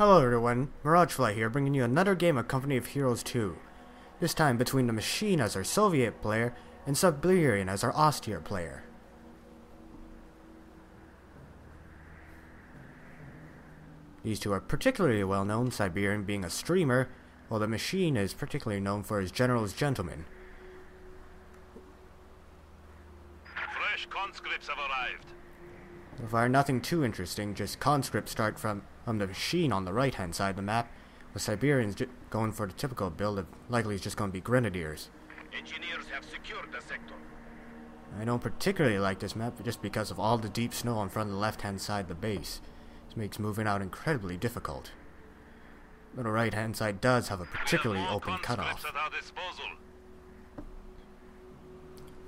Hello everyone, MirageFly here, bringing you another game of Company of Heroes 2. This time between the Machine as our Soviet player and Siberian as our Ostheer player. These two are particularly well known, Siberian being a streamer, while the Machine is particularly known for his Generals Gentlemen. Fresh conscripts have arrived. Far, nothing too interesting, just conscripts start from, from the machine on the right hand side of the map, with Siberians going for the typical build of likely is just going to be grenadiers. Engineers have secured the sector. I don't particularly like this map just because of all the deep snow on front of the left hand side of the base. This makes moving out incredibly difficult. But the right hand side does have a particularly We have more open cutoff.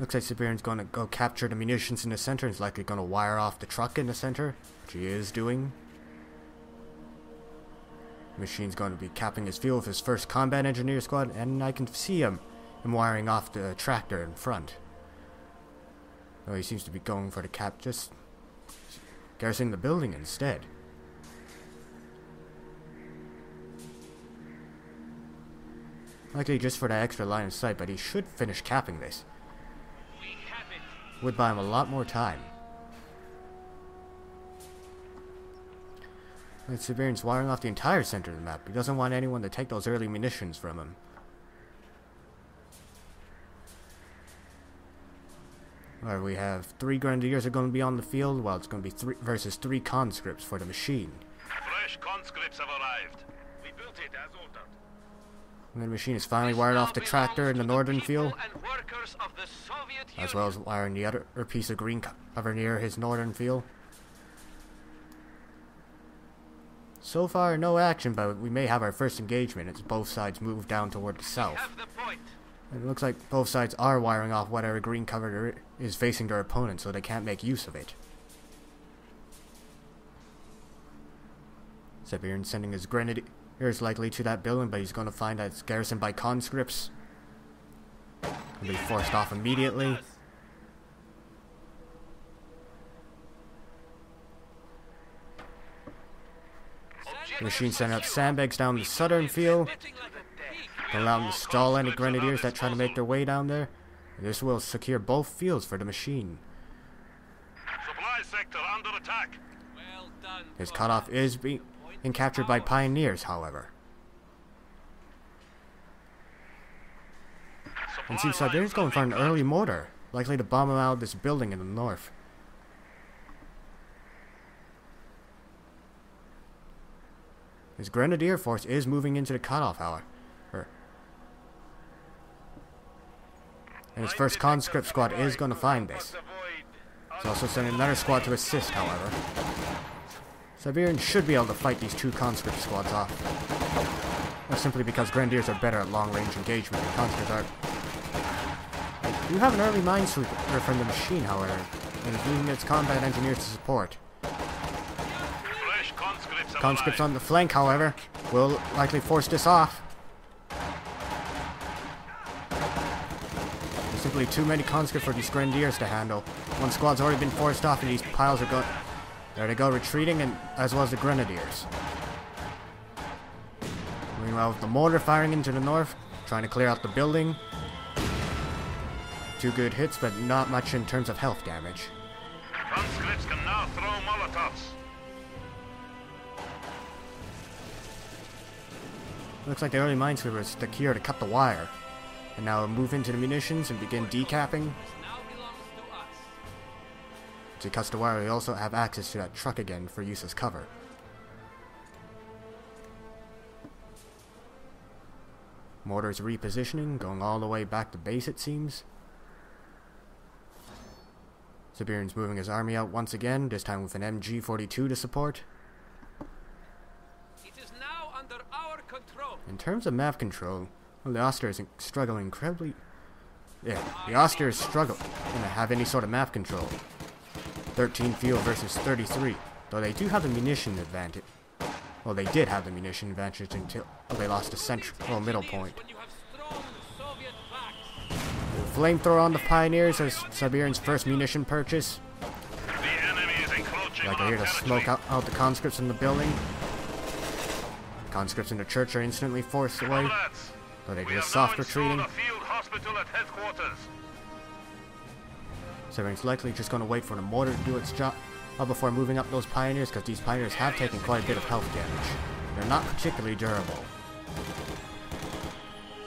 Looks like Siberian's to go capture the munitions in the center and is likely to wire off the truck in the center, which he is doing. Machine's going to be capping his fuel with his first combat engineer squad, and I can see him, him wiring off the tractor in front. Though he seems to be going for the cap, just garrisoning the building instead. Likely just for that extra line of sight, but he should finish capping this would buy him a lot more time. And Siberian's wiring off the entire center of the map. He doesn't want anyone to take those early munitions from him. Where we have three grenadiers are going to be on the field, while it's going to be three versus three conscripts for the machine. Fresh conscripts have arrived. We built it as ordered. And the machine is finally wired off the tractor in the northern field, as well as wiring the other piece of green cover near his northern field. So far, no action, but we may have our first engagement as both sides move down toward the south. It looks like both sides are wiring off whatever green cover is facing their opponent, so they can't make use of it. Siberian sending his grenadiers likely to that building, but he's going to find that it's garrisoned by conscripts. He'll be forced off immediately. The machine sending up sandbags down the southern field, allowing to stall any grenadiers that try to make their way down there. This will secure both fields for the machine. Supply sector under attack. His cutoff is being captured by pioneers, however. And seems Siberian's going for an early mortar, likely to bomb him out of this building in the north. His grenadier force is moving into the cutoff, hour. And his first conscript squad is going to find this. He's also sending another squad to assist, however. Siberian should be able to fight these two conscript squads off. That's simply because grenadiers are better at long-range engagement than conscripts are. They do have an early minesweeper from the machine, however, and is using its combat engineers to support. Conscripts Conscripts on the flank, however, will likely force this off. There's simply too many conscripts for these grenadiers to handle. One squad's already been forced off, and these piles are going. There they go, retreating, and as well as the grenadiers. Meanwhile, with the mortar firing into the north, trying to clear out the building. Two good hits, but not much in terms of health damage. Conscripts can now throw molotovs. Looks like the early minesweeper is secure to cut the wire. And now move into the munitions and begin decapping. To wire, also have access to that truck again for use as cover. Mortar's repositioning, going all the way back to base it seems. Siberian's moving his army out once again, this time with an MG-42 to support. It is now under our control. In terms of map control, well, the Ostheer is struggling incredibly. Yeah, the Ostheer is struggling to have any sort of map control. 13 field versus 33, though they do have the munition advantage. Well, they did have the munition advantage until well, they lost the central middle point. When you have strong Soviet backs. Flamethrower on the Pioneers as Siberian's first munition purchase. The Like I hear the smoke out, out the conscripts in the building. Conscripts in the church are instantly forced away, though they do a soft retreating. Siberian's likely just going to wait for the mortar to do its job uh, before moving up those pioneers, because these pioneers have taken quite a bit of health damage. They're not particularly durable.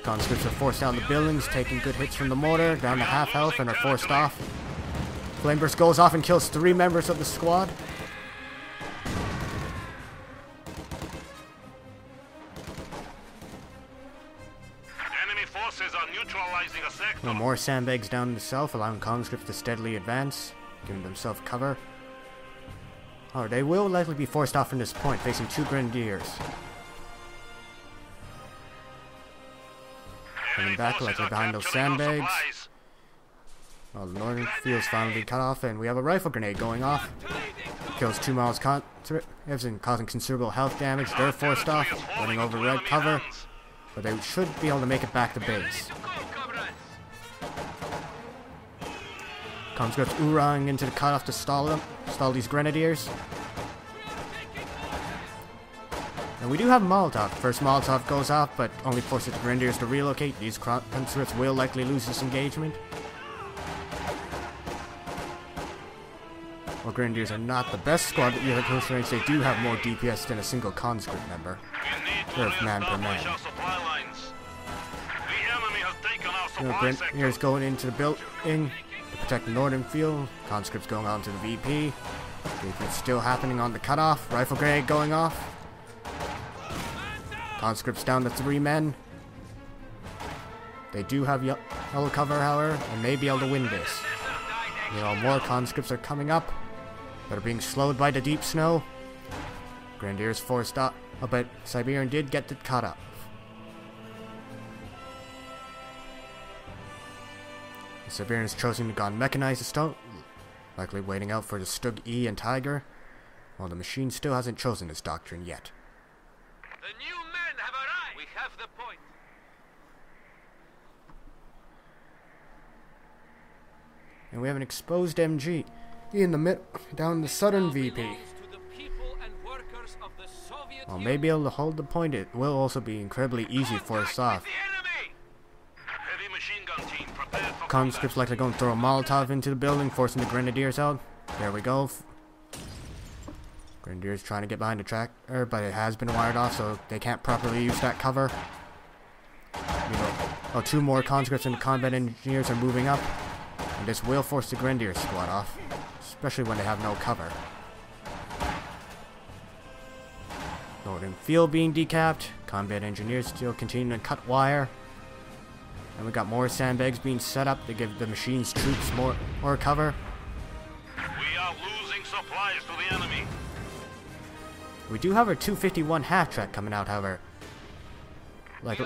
Conscripts are forced down the buildings, taking good hits from the mortar, down to half health, and are forced off. Flameburst goes off and kills three members of the squad. No more sandbags down in the south, allowing conscripts to steadily advance, giving themselves cover. Oh, they will likely be forced off from this point, facing two grenadiers. Coming back likely behind those sandbags. Well, the northern field's finally cut off, and we have a rifle grenade going off. Kills two miles and causing considerable health damage. They're forced off, running over red cover, but they should be able to make it back to base. Conscripts oorahing into the cutoff to stall them, stall these grenadiers. And we do have Molotov. First Molotov goes off, but only forces the grenadiers to relocate. These conscripts will likely lose this engagement. While grenadiers are not the best squad, you have close range, they do have more DPS than a single conscript member. To man per man. our supply lines. The enemy has taken our You know, grenadiers going into the building to protect field. Conscripts going on to the VP. It's still happening on the cutoff. Rifle grenade going off. Conscripts down to three men. They do have ye- yellow cover, however, and may be able to win this. More conscripts are coming up, but are being slowed by the deep snow. Grenadiers forced up, but Siberian did get the cut up. The Siberians chosen to go on mechanized assault, likely waiting out for the Stug E and Tiger, while the machine still hasn't chosen its doctrine yet. The new men have arrived! We have the point. And we have an exposed MG in the mid down the southern VP. belongs to the people and workers of the Soviet While Union. may be able to hold the point, it will also be incredibly easy for us off. The! Heavy machine gun team Conscripts going to throw a Molotov into the building, forcing the Grenadiers out. There we go. Grenadiers trying to get behind the tractor, er, but it has been wired off, so they can't properly use that cover. You know, oh, two more conscripts and combat engineers are moving up, and this will force the Grenadier squad off, especially when they have no cover. Northern field being decapped, combat engineers still continuing to cut wire. And we got more sandbags being set up to give the machine's troops more, more cover. We are losing supplies to the enemy. We do have our 251 half track coming out, however. Like, We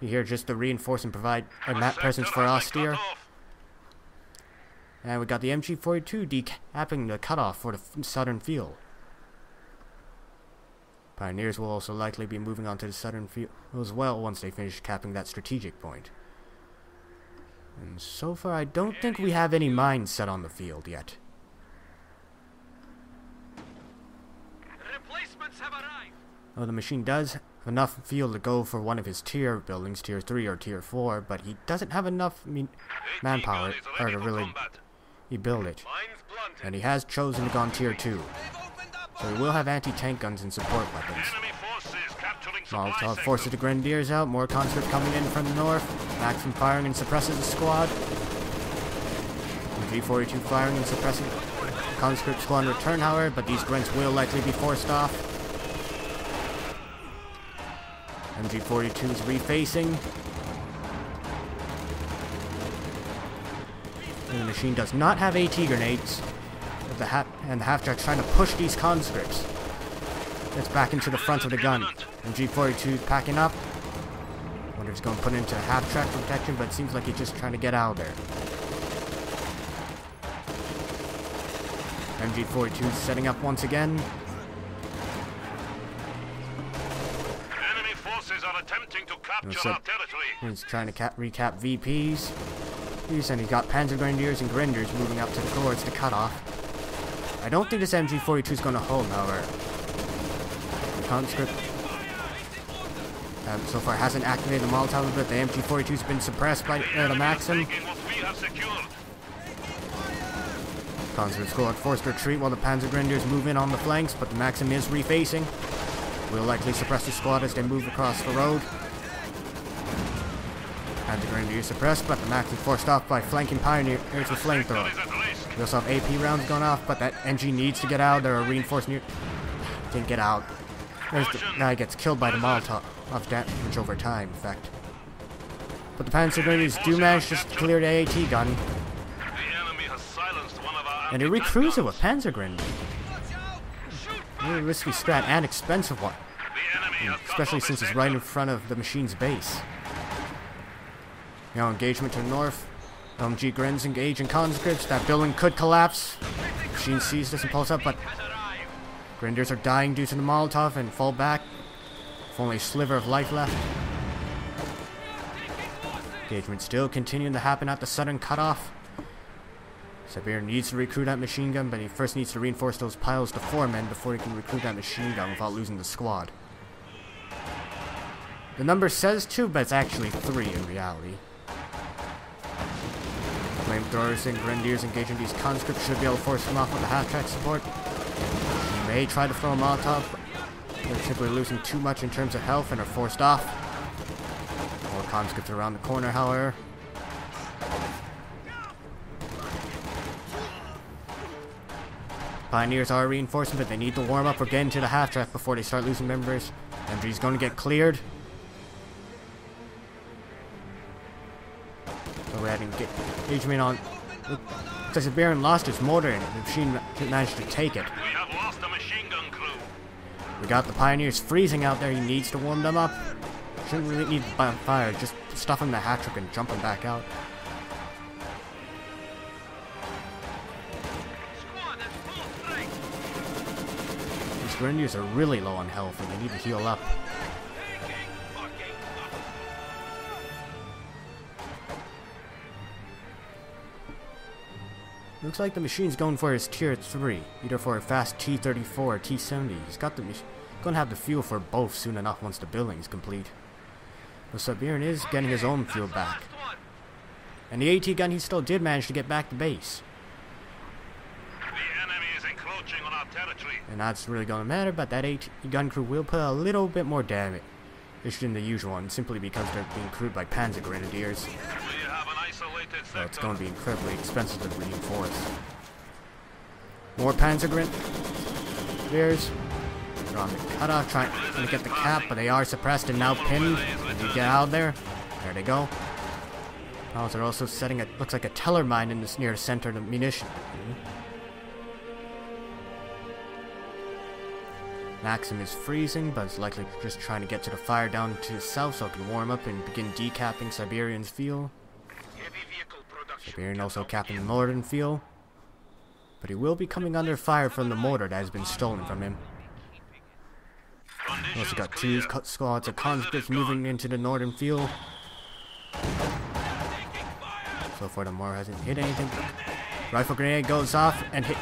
you hear just to reinforce and provide a map presence for Ostheer. And we got the MG42 decapping the cutoff for the f- southern field. Pioneers will also likely be moving on to the southern field as well once they finish capping that strategic point. And so far, I don't think we have any mines set on the field yet. Replacements have arrived. Oh, the machine does have enough fuel to go for one of his tier buildings, tier 3 or tier 4, but he doesn't have enough mean, manpower or to really he build it. And he has chosen to go on tier 2. So he will have anti-tank guns and support weapons. Enemy forces capturing supply Molotov forces the Grenadiers out, more conscripts coming in from the north. Maxim firing and suppresses the squad. G42 firing and suppressing conscripts squad in return, however, but these Grents will likely be forced off. MG42 is refacing. And the machine does not have AT grenades. The and the half-track's trying to push these conscripts. Gets back into the front of the gun. MG42 is packing up. Wonder if he's going to put into half-track protection, but it seems like he's just trying to get out of there. MG42 is setting up once again. Enemy forces are attempting to capture our territory. He's trying to cap recap VPs. He's and he's got Panzer Grenadiers and Grinders moving up to the towards the cutoff. I don't think this MG42 is going to hold, however. Conscript Um, so far hasn't activated the Molotov, but the MG42's been suppressed by uh, the Maxim. Taking what we have. Conscript squad forced retreat while the Panzer Grenadiers move in on the flanks, but the Maxim is refacing. We'll likely suppress the squad as they move across the road. Panzer Grenadiers suppressed, but the Maxim forced off by flanking Pioneers with flamethrower. Is at risk. We also have AP rounds going off, but that NG needs to get out. There are reinforced near. Didn't get out. There's the guy gets killed by the Molotov of damage over time effect. But the Panzer Grenadiers do manage to clear the AT gun, The enemy has silenced one of our and recruits it with Panzer Grenadiers. Really risky strat and expensive one, The enemy has cut especially since its right in front of the machine's base. Now engagement to the north. LMG Grens engage in conscripts. That building could collapse. Machine sees this and pulls up, but Grenadiers are dying due to the Molotov and fall back. With only a sliver of life left. Engagement still continuing to happen at the southern cutoff. Sabir needs to recruit that machine gun, but he first needs to reinforce those piles to four men before he can recruit that machine gun without losing the squad. The number says two, but it's actually three in reality. Flamethrowers and Grenadiers engaging these conscripts should be able to force them off with the half-track support. May try to throw a Molotov, they're simply losing too much in terms of health and are forced off. More conscripts around the corner, however. Pioneers are reinforcing, but they need to warm up or get into the half-track before they start losing members. MG's going to get cleared. Ahead and get engagement on. Because the Baron lost his mortar and the machine ma- managed to take it. We have lost a machine gun crew. We got the Pioneers freezing out there. He needs to warm them up. Shouldn't really need to fire. Just stuff him the hat trick and jump him back out. Squad at full strength. These Grenadiers are really low on health and they need to heal up. Looks like the machine's going for his tier 3, either for a fast T-34 or T-70. He's got the gonna have the fuel for both soon enough once the building's complete. The Siberian is getting his own fuel back. And the AT gun he still did manage to get back to base. The enemy is encroaching on our territory. And that's really gonna matter, but that AT gun crew will put a little bit more damage than the usual one, simply because they're being crewed by Panzer Grenadiers. We have an isolated sector. So it's going to be incredibly expensive to reinforce. More Panzer Grenadiers. They're on the cutoff, trying to get the cap, but they are suppressed and now pinned. When you get out of there, there they go. Oh, they're also setting a looks like a teller mine in this near the center of the munition. Maxim is freezing, but is likely just trying to get to the fire down to the south so it can warm up and begin decapping Siberian's fuel. Heavy vehicle Siberian also Captain fuel. But he will be coming under fire from the mortar that has been stolen from him. We also got two squads of conscripts moving into the northern field. So far, the Moor hasn't hit anything. Rifle grenade goes off and hit,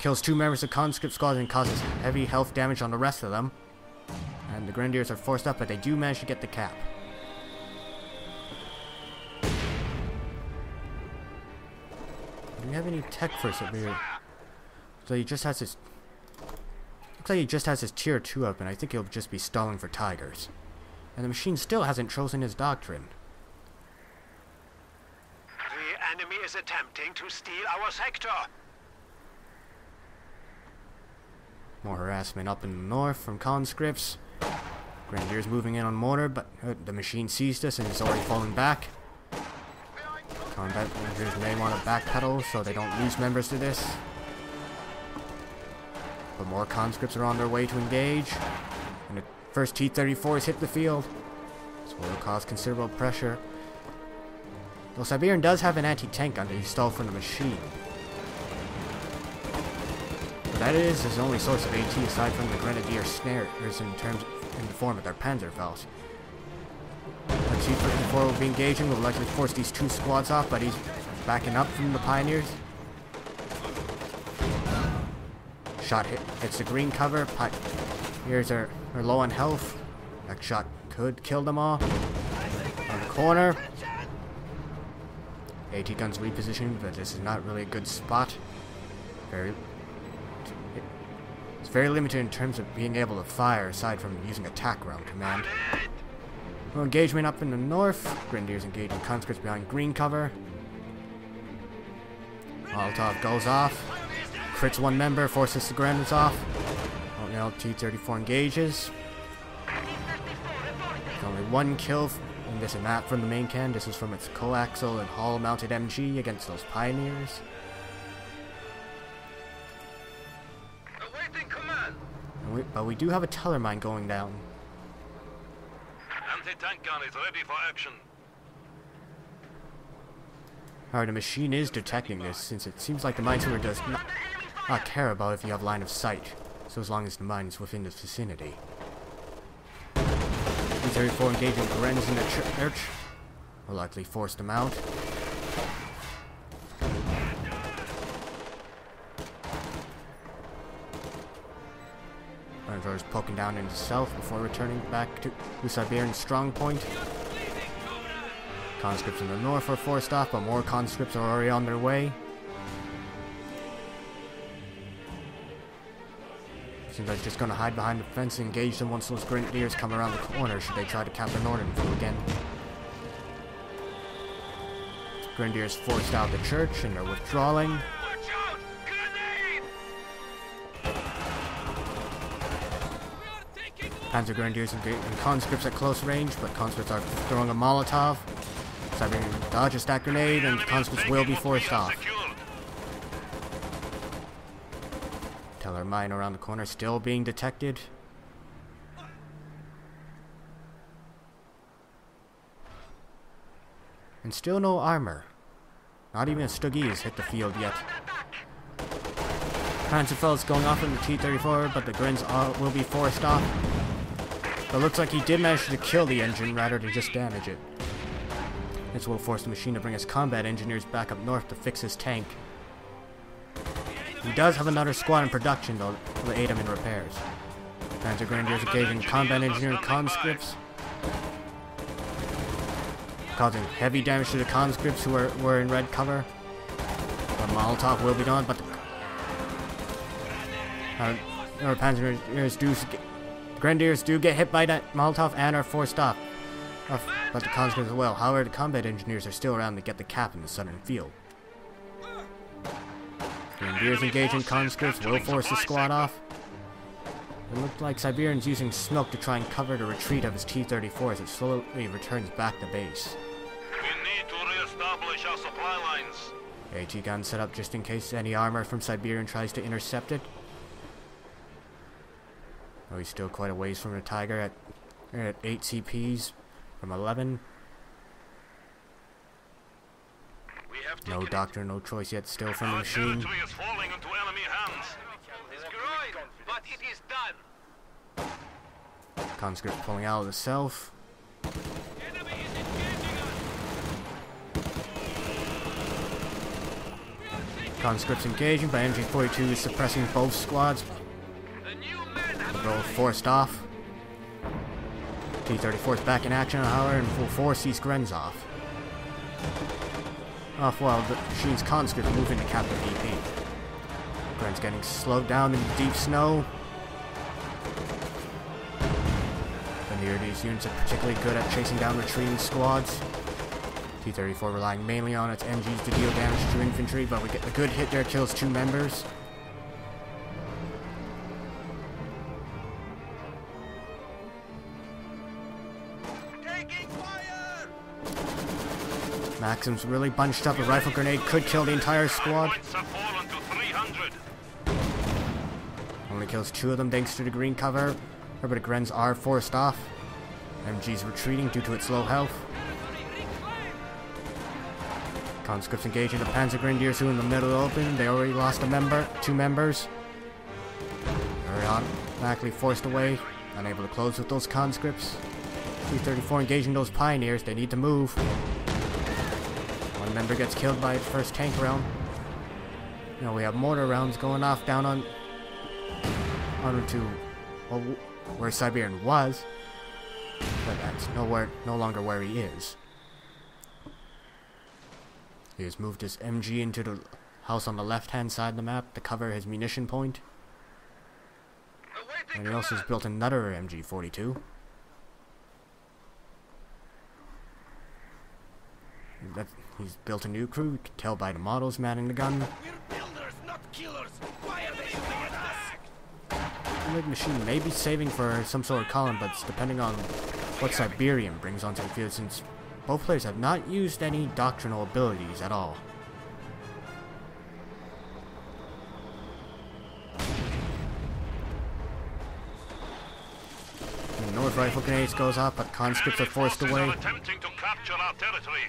kills two members of conscript squad and causes heavy health damage on the rest of them. And the grenadiers are forced up, but they do manage to get the cap. Do we have any tech for Siberia? So he just has his Looks like he just has his tier 2 up, and I think he'll just be stalling for tigers. And the machine still hasn't chosen his doctrine. The enemy is attempting to steal our sector. More harassment up in the north from conscripts. Grenadiers moving in on mortar, but uh, the machine seized us and is already falling back. Combat Rangers may want to backpedal so they don't lose members to this. But more conscripts are on their way to engage. And the first T-34s hit the field. So it'll cause considerable pressure. Though Siberian does have an anti-tank gun that he from the machine. But that is his only source of AT aside from the Grenadier snares in terms in the form of their Panzerfaust. The T-34 will be engaging, will likely force these two squads off, but he's backing up from the Pioneers. Shot hit, hits the green cover, Pioneers are, are low on health. That shot could kill them all. On the corner. AT guns repositioned, but this is not really a good spot. Very. It's very limited in terms of being able to fire, aside from using attack round command. Engagement up in the north. Grenadiers engaging conscripts behind green cover. Molotov goes off. Crits one member, forces the Grandins off. Oh, now T-34 engages. Only one kill and this is not from the main can. This is from its coaxial and hull-mounted MG against those pioneers. We, but we do have a teller mine going down. Anti-tank gun is ready for action. However, the machine is detecting this, since it seems like the minesweeper does not, not care about if you have line of sight, so as long as the mine is within the vicinity. T-34 engaging Grenz in the church will likely force them out. Is poking down into the south before returning back to the Siberian strong point. Conscripts in the north are forced off, but more conscripts are already on their way. Seems like just gonna hide behind the fence and engage them once those grenadiers come around the corner should they try to the northern foe again. Grenadiers forced out the church and they're withdrawing. Panzer Grenadiers and, conscripts at close range, but conscripts are throwing a Molotov. Siberian dodge a stack grenade and conscripts will be forced off. Teller mine around the corner still being detected. And still no armor. Not even a Stuggy has hit the field yet. Panzerfeld's going off in the T-34, but the Grins will be forced off. But looks like he did manage to kill the engine rather than just damage it. This will force the machine to bring his combat engineers back up north to fix his tank. He does have another squad in production though to aid him in repairs. Panzer Grenadiers engaging combat engineering conscripts. Causing heavy damage to the conscripts who were, were in red cover. The Molotov will be done, but the uh, our Panzer Grenadiers do Grenadiers do get hit by that Molotov and are forced off. But the conscripts as well. However, the combat engineers are still around to get the cap in the southern field. Grenadiers engaging conscripts will force the squad off. It looked like Siberian's using smoke to try and cover the retreat of his T-34 as it slowly returns back to base. We need to re-establish our supply lines. AT gun set up just in case any armor from Siberian tries to intercept it. Oh, he's still quite a ways from the Tiger at, er, at 8 CPs from 11. We have No doctor, no choice yet still from the machine. territory is falling into enemy hands. It's but it is done. Conscript pulling out of the self. Enemy is engaging us. Conscripts engaging, but MG42 is suppressing both squads. Roll forced off. T-34 is back in action, however, and will force these Grens off. While the machine's conscripts move into Captain VP. Gren's getting slowed down in deep snow. The these units are particularly good at chasing down retreating squads. T-34 relying mainly on its MGs to deal damage to infantry, but we get a good hit there, kills two members. Maxim's really bunched up. A rifle grenade could kill the entire squad. Points have fallen to 300. Only kills two of them thanks to the green cover. But the Grens are forced off. MG's retreating due to its low health. Conscripts engaging the Panzer Grenadiers who in the middle open. They already lost a member, two members. They're automatically forced away, unable to close with those conscripts. T-34 engaging those pioneers. They need to move. One member gets killed by its first tank round. Now we have mortar rounds going off down on onto well, where Siberian was. but that's nowhere, no longer where he is. He has moved his MG into the house on the left-hand side of the map to cover his munition point. And he also has built another MG42. That, he's built a new crew, you can tell by the models manning the gun. We're builders, not killers. Why are they shooting at us? The Rig machine may be saving for some sort of column, but it's depending on what Siberian brings onto the field since both players have not used any doctrinal abilities at all. The North Rifle Grenades goes off, but conscripts are forced away. attempting to capture our territory.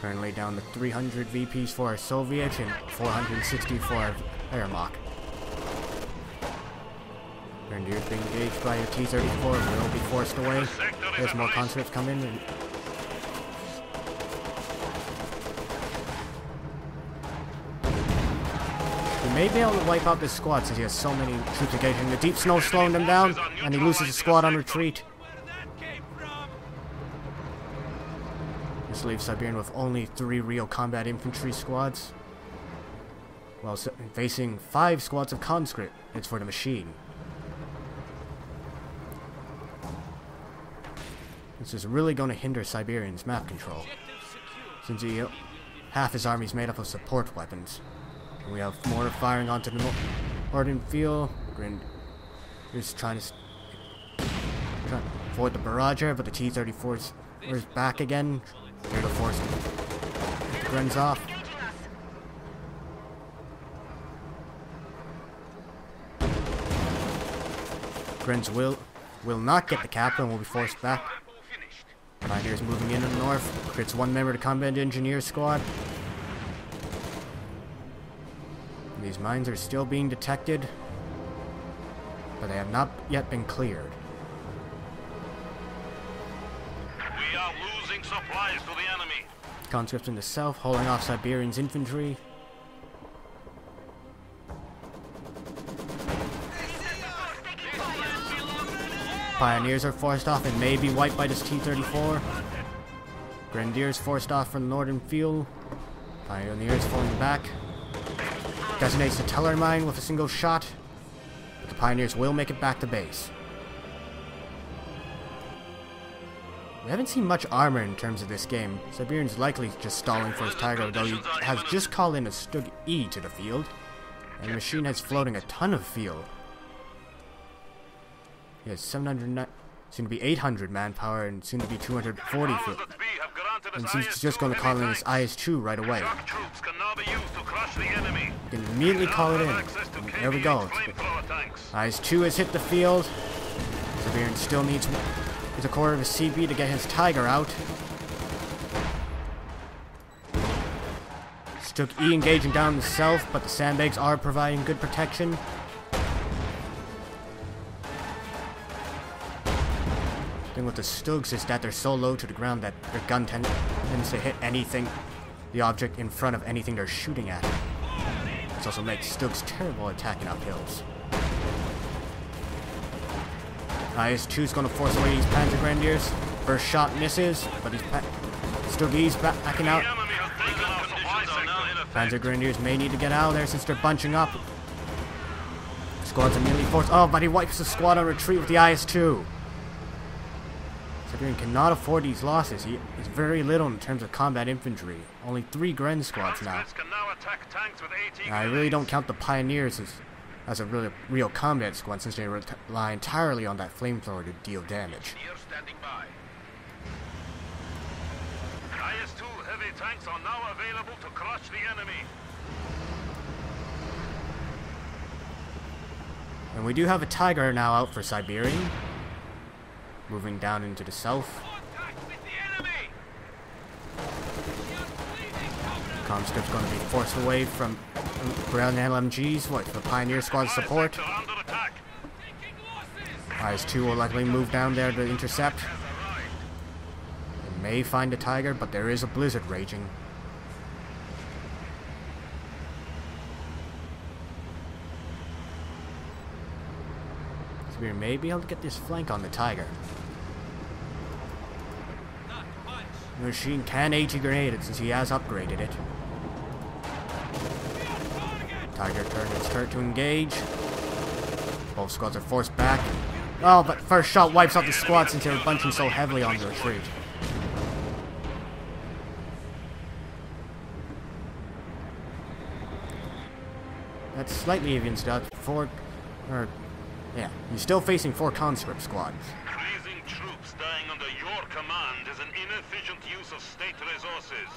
Currently down to 300 VPs for our Soviet and 460 for our Wehrmacht. Grenadiers being engaged by a T-34 will be forced away. There's more conscripts coming in and He may be able to wipe out this squad since he has so many troops engaged engaging. The deep snow slowing them down, and he loses his squad on retreat. Where that came from? This leaves Siberian with only three real combat infantry squads. While facing five squads of conscript, it's for the machine. This is really going to hinder Siberian's map control, since he, half his army is made up of support weapons. And we have mortar firing onto the northern field. Grind is trying to trying to avoid the barrage here, but the T-34 is back again. Here to force Gren's off. Gren's will will not get the cap and will be forced back. Pioneers moving in in the north. Crits one member to combat engineer squad. These mines are still being detected, but they have not yet been cleared. Supplies to the enemy. Conscripts in the south holding off Siberian's infantry. Pioneers are forced off and may be wiped by this T-34. Grenadiers forced off from the northern field. Pioneers falling back. Designates the Teller mine with a single shot. But the Pioneers will make it back to base. We haven't seen much armor in terms of this game. Siberian's likely just stalling for his Tiger, though he has just called in a Stug E to the field. And the machine has floating a ton of fuel. He has 709, soon to be 800 manpower, and soon to be 240 fuel. that be have granted us And he's IS-2 just going to call in his tanks. IS-2 right away. Troops can now be used to crush the enemy. You can immediately call it in. there we go. flamethrower. IS-2 has hit the field. Siberian still needs, needs a quarter of a CB to get his Tiger out. Stug E engaging down south, but the sandbags are providing good protection. thing with the Stugs is that they're so low to the ground that their gun tend- tends to hit anything, the object in front of anything they're shooting at. This also makes Stugs terrible at attacking up hills. IS-2 is going to force away these Panzer Grenadiers. First shot misses, but he's pa- Stuggies ba- backing out. The enemy has taken our supply sector. Panzer Grenadiers may need to get out of there since they're bunching up. Squad's immediately forced. Oh, but he wipes the squad on retreat with the IS-2. Siberian cannot afford these losses. He is very little in terms of combat infantry. Only three Gren squads now. Now attack tanks with AT And I really don't count the Pioneers as, as a really real combat squad since they rely entirely on that flamethrower to deal damage. Here standing by. IS-2 heavy tanks are now available to crush the enemy. And we do have a Tiger now out for Siberian. Moving down into the south. Contact with the enemy! You're bleeding, Comrade! Comscript's going to be forced away from ground LMGs, What for Pioneer Squad support. IS-2 will likely move down there to intercept. They may find a tiger, but there is a blizzard raging. So we may be able to get this flank on the tiger. The machine can AT grenade it since he has upgraded it. Tiger turned its turret to engage. Both squads are forced back. Oh, but first shot wipes out the squad since they were bunching so heavily on the retreat. That's slightly evens out. Four, or, yeah, he's still facing four conscript squads. Freezing troops dying under your command is an inefficient use of state resources.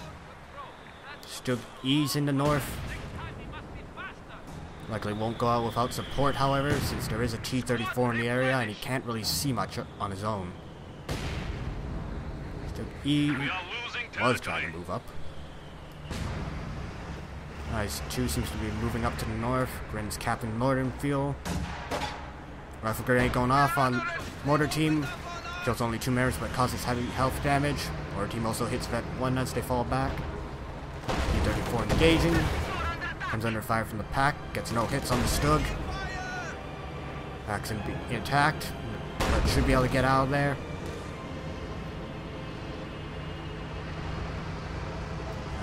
Still ease in the north. Likely won't go out without support, however, since there is a T-34 in the area and he can't really see much on his own. E are losing was trying to move up. Nice 2 seems to be moving up to the north. Grin's Captain northern field. Rifle grenade going off on mortar team. Kills only two members but causes heavy health damage. Mortar team also hits vet 1 as they fall back. T-34 engaging. Comes under fire from the pack. Gets no hits on the Stug. Pack's in being attacked. But should be able to get out of there.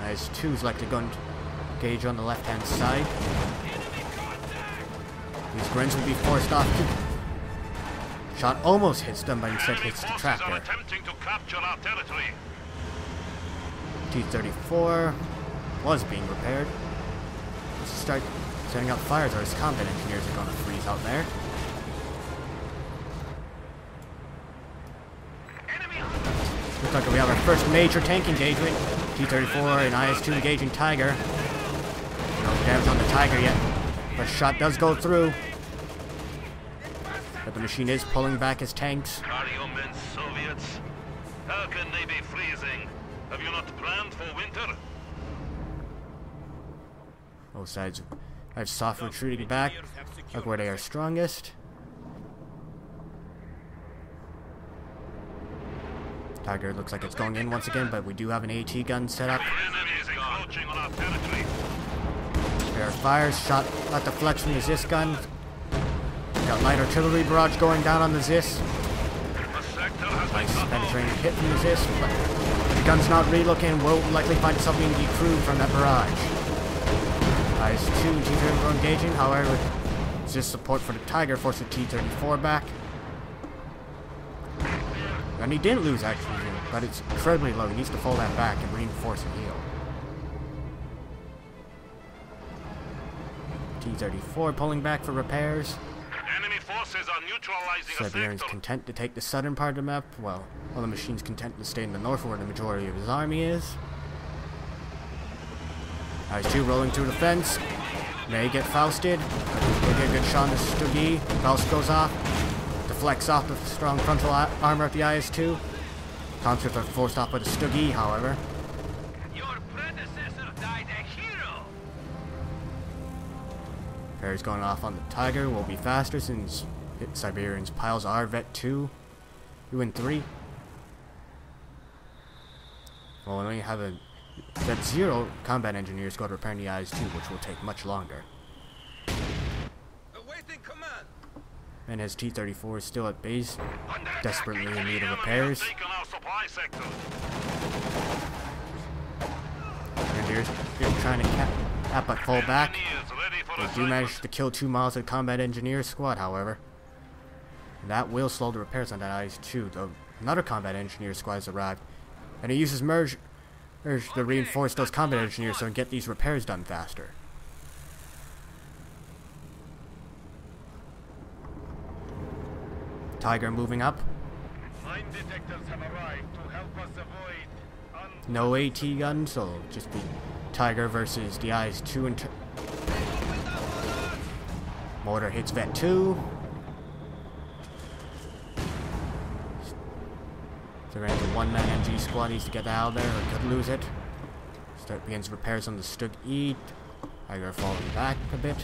Nice two's like the gun gauge on the left hand side. These grins will be forced off. Shot almost hits them, but instead hits the tractor. attempting to capture our territory. T-34 was being repaired. Start setting out fires or his combat engineers are gonna freeze out there. Looks like we have our first major tank engagement. T-34 and IS-2 engaging Tiger. No damage on the Tiger yet. But shot does go through. But the machine is pulling back his tanks. Soviets? How can they be Both sides have soft retreating back, like where they are strongest. Tiger looks like it's going in once again, but we do have an AT gun set up. Spare enemy is encroaching on our territory. Pair of fires, shot at the flex from the Zis gun. Got light artillery barrage going down on the Zis. The sector has been Nice penetrating hit from the Zis, but the gun's not relocating, will likely find something to decrewed from that barrage. Eyes 2 and T-34 engaging, however, Zis support for the Tiger forced the T-34 back. And he didn't lose actually, but it's incredibly low. He needs to fall that back and reinforce and heal. T-34 pulling back for repairs. Enemy forces are neutralizing Siberian's content to take the southern part of the map, well, while the machine's content to stay in the north where the majority of his army is. IS-2 rolling through the fence. May get Fausted, he'll get a good shot on the Stuggy. Faust goes off, deflects off the strong frontal armor of the IS-2. Conscripts are forced off by the Stuggy, however. Your predecessor died a hero. Perry's going off on the Tiger will be faster since Siberian's piles are Vet 2. You win 3. Well, we only have a Vet 0 combat engineer squad repairing the IS-2, which will take much longer. Awaiting command. And his T-34 is still at base, desperately in need of repairs. has taken our. Engineers are trying to cap, cap but fall back. Engineers They do manage to kill two miles of combat engineer squad, however. That will slow the repairs on that IS-2, though another combat engineer squad has arrived. And it uses merge, merge to reinforce those combat engineers so and get these repairs done faster. Tiger moving up. Mine detectors have arrived to help us avoid No AT gun, so just be Tiger versus the IS-2 and... T- Mortar hits Vet 2. So ran the one-man MG squad needs to get out of there or could lose it. Start begins repairs on the Stug E. Tiger falling back a bit.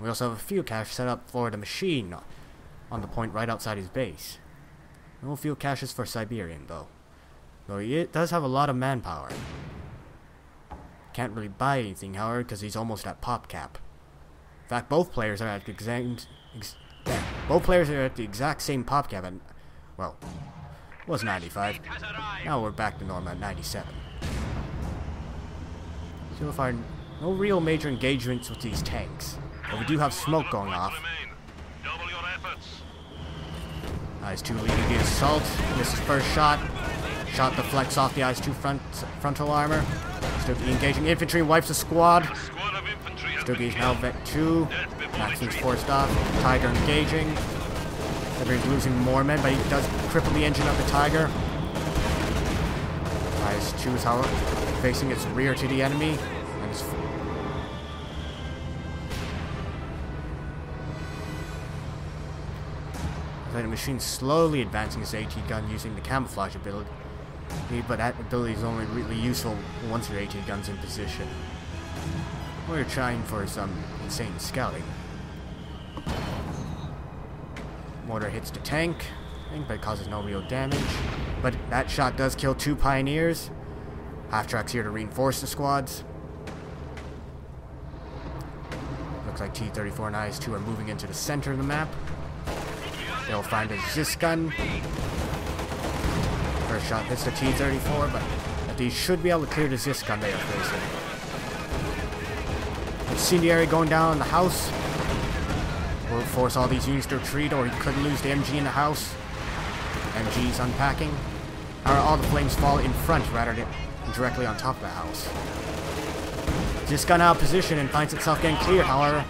We also have a fuel cache set up for the machine on the point right outside his base. No fuel caches for Siberian though. Though he does have a lot of manpower. Can't really buy anything, however, because he's almost at pop cap. In fact, both players are at the exact, ex, both players are at the exact same pop cap, well, was 95. Now we're back to normal at 97. So far, no real major engagements with these tanks. But we do have smoke going off. Your. IS-2 leading the assault. Misses first shot. Shot deflects off the IS-2 front frontal armor. Stogie engaging infantry, wipes the squad. Been now. Vet 2. Maxim's forced off. Tiger engaging. Everyone's losing more men, but he does cripple the engine of the Tiger. IS-2 is however facing its rear to the enemy. And is The machine slowly advancing his AT gun using the camouflage ability, but that ability is only really useful once your AT gun's in position. We're trying for some insane scouting. Mortar hits the tank, I think, but it causes no real damage. But that shot does kill two pioneers. Half track's here to reinforce the squads. Looks like T-34 and IS-2 are moving into the center of the map. They'll find a Zis gun. First shot hits the T-34, but these should be able to clear the Zis gun they are facing. Incendiary going down the house. Will force all these units to retreat, or he could lose the MG in the house. MG's unpacking. Or all the flames fall in front rather than directly on top of the house. Just gun out of position and finds itself getting cleared, however.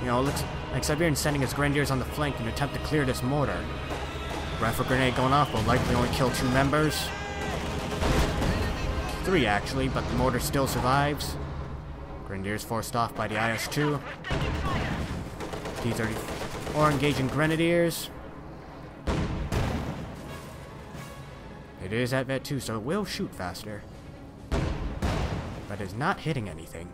You know, looks like Siberian sending his grenadiers on the flank in an attempt to clear this mortar. Rifle grenade going off will likely only kill two members. Three, actually, but the mortar still survives. Grenadiers forced off by the IS-2. T-34 engaging grenadiers. It is at Vet 2, so it will shoot faster. But is not hitting anything.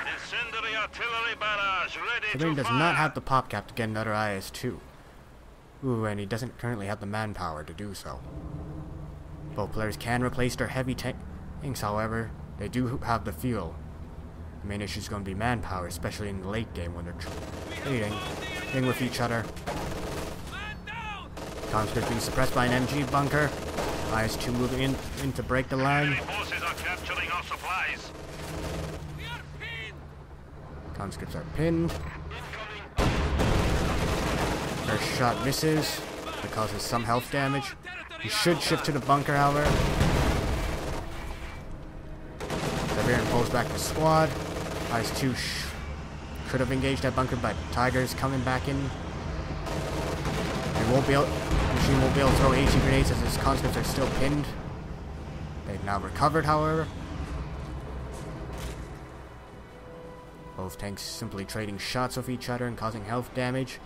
Incendiary artillery barrage ready Sabine does not have the pop cap to get another IS-2. Ooh, and he doesn't currently have the manpower to do so. Both players can replace their heavy tanks, however, they do have the fuel. The main issue is going to be manpower, especially in the late game when they're trading, trading with each other. Conscript being suppressed by an MG bunker. IS-2 moving in, in to break the line. Forces are capturing our supplies. We are pinned. Conscripts are pinned. First shot misses. That causes some health damage. He should shift to the bunker, however. Siberian pulls back the squad. IS-2 sh could have engaged that bunker, but Tiger's coming back in. Won't be able, machine won't be able to throw AT grenades as his conscripts are still pinned. They've now recovered, however. Both tanks simply trading shots with each other and causing health damage.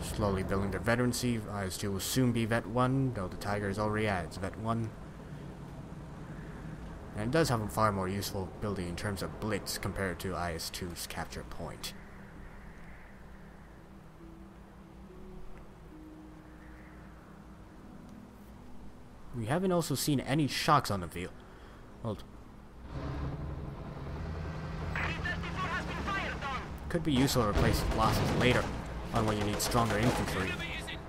Slowly building their veterancy. IS-2 will soon be Vet 1, though the Tiger is already at its Vet 1. And it does have a far more useful ability in terms of Blitz compared to IS-2's capture point. We haven't also seen any shocks on the field. Well, could be useful to replace losses later on when you need stronger infantry,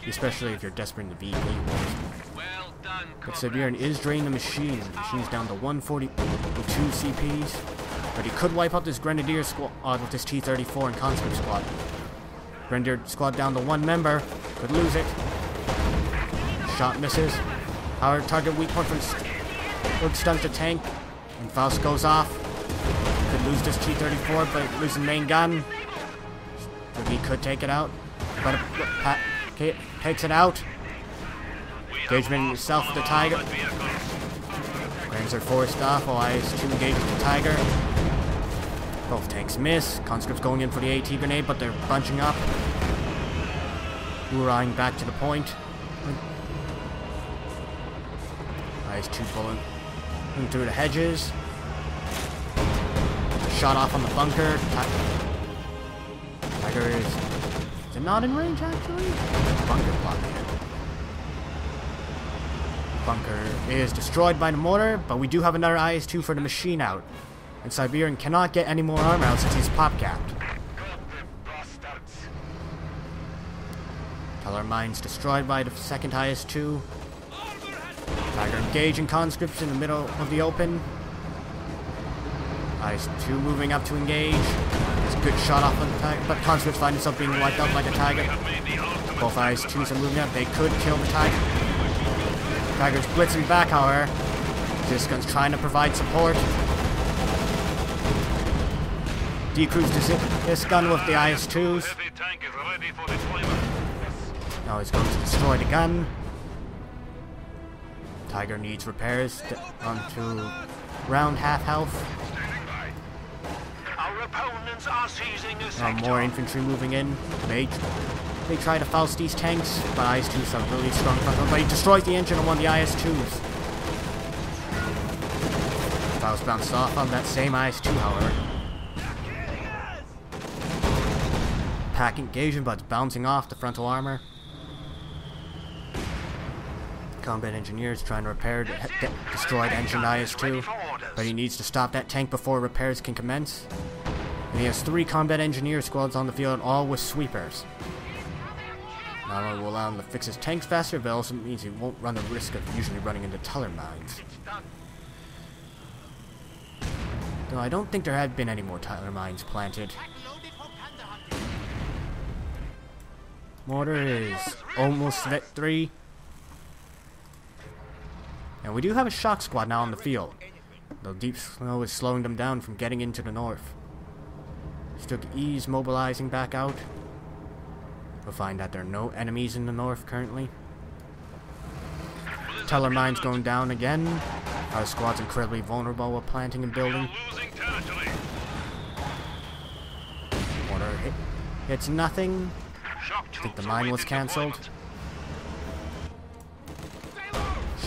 especially if you're desperate in the VP wars. Well done, But. Siberian is draining the machine. The machine's down to 142 CPs. But he could wipe out this Grenadier squad uh, with his T-34 and Conscript squad. Grenadier squad down to one member. Could lose it. Shot misses. Our target weak point from Hook stuns the tank. And Faust goes off. Could lose this T-34, but losing main gun. Could take it out. But uh, Pak takes it out. Engagement yourself with the Tiger. Ranks are forced off while IS-2 engages the Tiger. Both tanks miss. Conscripts going in for the AT grenade, but they're bunching up. Hoorahing back to the point. IS-2 bullet through the hedges. Shot off on the bunker. Is... Is it not in range, actually? Bunker blocking it. bunker is destroyed by the mortar, but we do have another IS-2 for the machine out. And Siberian cannot get any more armor out since he's pop-capped. Teller mines destroyed by the second IS-2. Tiger engage engaging conscripts in the middle of the open. IS-2 moving up to engage. A good shot off on the Tiger, but conscripts find himself being wiped out like a Tiger. Both IS-2s are moving up. They could kill the Tiger. Tiger's blitzing back, however. This gun's trying to provide support. Decrews this, this gun with the IS-2s. Heavy tank is ready for deployment. Now he's going to destroy the gun. Tiger needs repairs to, onto round half health. Opponents are seizing a Now sector. more infantry moving in. They, they try to Faust these tanks, but IS-2s have really strong front but he destroys the engine on one of the IS-2s. Faust bounced off on that same IS-2, however. Pak engaging, but it's bouncing off the frontal armor. Combat engineers trying to repair the de- destroyed engine IS-2, but he needs to stop that tank before repairs can commence. And he has three combat engineer squads on the field, all with sweepers. Not only will allow him to fix his tanks faster, but also means he won't run the risk of usually running into Teller mines. Though I don't think there have been any more Teller mines planted. Mortar is almost at three. And we do have a shock squad now on the field. Though deep snow is slowing them down from getting into the north. Stug E's mobilizing back out. We'll find that there are no enemies in the north currently. Teller mines going down again. Our squad's incredibly vulnerable while planting and building. Mortar hit, hits nothing. Shock think the mine was cancelled.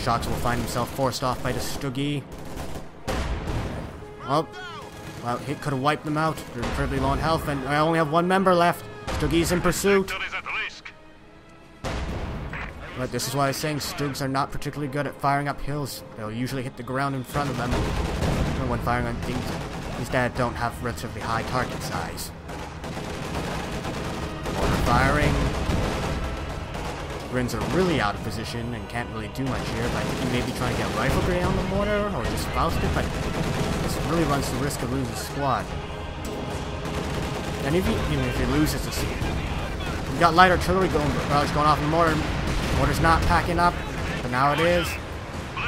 Shots will find himself forced off by the Stuggy. Oh, well, he could have wiped them out. They're incredibly low on health, and I only have one member left. Stuggy's in pursuit. Sector is at risk. But this is why I was saying Stugs are not particularly good at firing up hills. They'll usually hit the ground in front of them. Or when firing on things instead don't have relatively high target size. Mortar firing. Grins are really out of position and can't really do much here, but I think he may be trying to get rifle Grey on the mortar or just Faust it, but this really runs the risk of losing squad. And if he, even if loses this, we got light artillery going, barrage going off in the mortar. Mortar's not packing up, but now it is.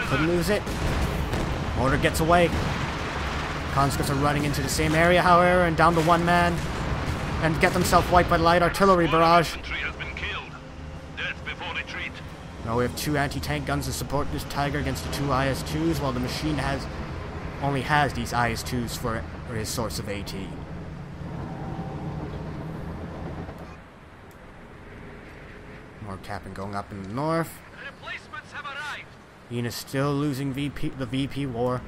Couldn't lose it. Mortar gets away. Conscripts are running into the same area, however, and down to one man. And get themselves wiped by light artillery barrage. Now we have two anti-tank guns to support this Tiger against the two IS-2s, while the machine has only has these IS-2s for, for his source of AT. More capping going up in the north. Ian is still losing VP, the VP war.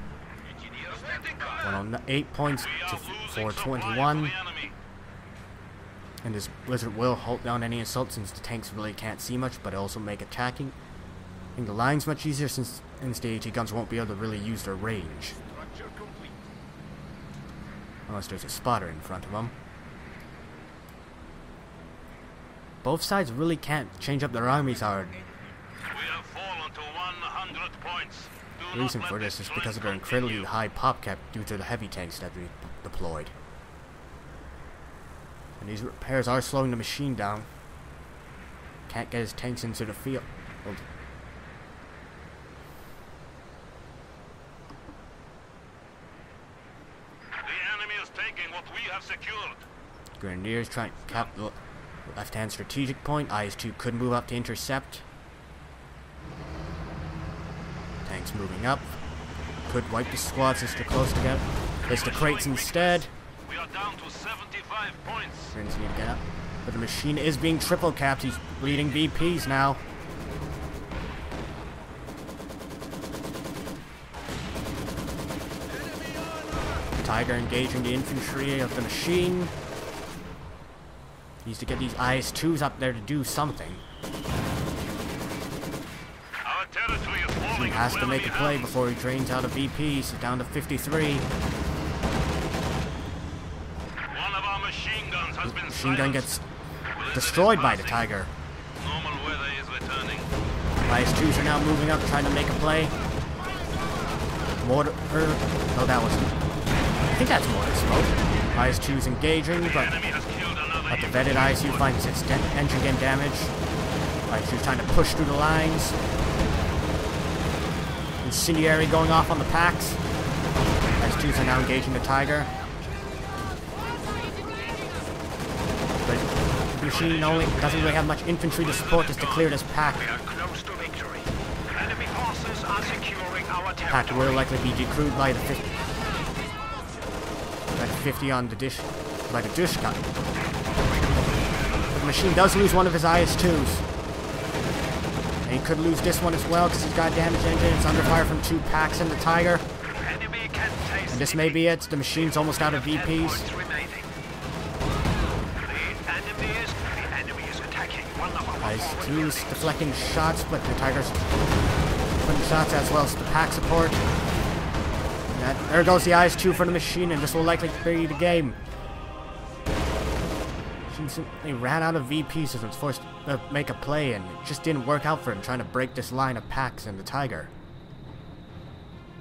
By. 108 points to 421. And this blizzard will halt down any assault since the tanks really can't see much, but also make attacking in the lines much easier since since the AT guns won't be able to really use their range. Unless there's a spotter in front of them. Both sides really can't change up their armies hard. We have fallen to 100 points. Do The reason for this is because of their incredibly high pop cap due to the heavy tanks that we deployed. And these repairs are slowing the machine down. Can't get his tanks into the field. Well, The enemy is taking what we have secured. Grenadiers trying to cap the left-hand strategic point. IS-2 could move up to intercept. Tanks moving up. Could wipe the squad since they're close together. It's the crates instead. We are down to 75 points. Grins need to get up. But the machine is being triple capped. He's bleeding VPs now. Tiger engaging the infantry of the machine. Needs to get these IS-2s up there to do something. Our territory is He has to make a play before he drains out of VPs. He's down to 53. One of our machine guns has been Machine gun gets destroyed by the Tiger. Normal weather is returning. IS-2s are now moving up, trying to make a play. Mortar... Er, no, that wasn't... I think that's mortar smoke. IS-2's engaging, but, Enemy has killed another but the vetted ISU finds its engine getting damaged. IS-2's trying to push through the lines. Incendiary going off on the Paks. IS-2s are now engaging the Tiger. But the machine only doesn't really have much infantry to support this to clear this Pak. We are close to victory. Enemy forces are securing our Pak will likely be decrewed by the 50, by the 50 on the dish, by the dish gun. But the machine does lose one of his IS-2s. And he could lose this one as well because he's got damaged engine. It's under fire from two Paks and the Tiger. Enemy can taste And this may be it. The machine's almost out of VPs. Our forward IS-2s buildings. deflecting shots, but the Tiger's putting shots as well as the Pak support. That- there goes the IS-2 for the machine, and this will likely be the game. Simply ran out of VPs and was forced to make a play, and it just didn't work out for him trying to break this line of Paks and the Tiger.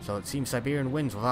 So it seems Siberian wins with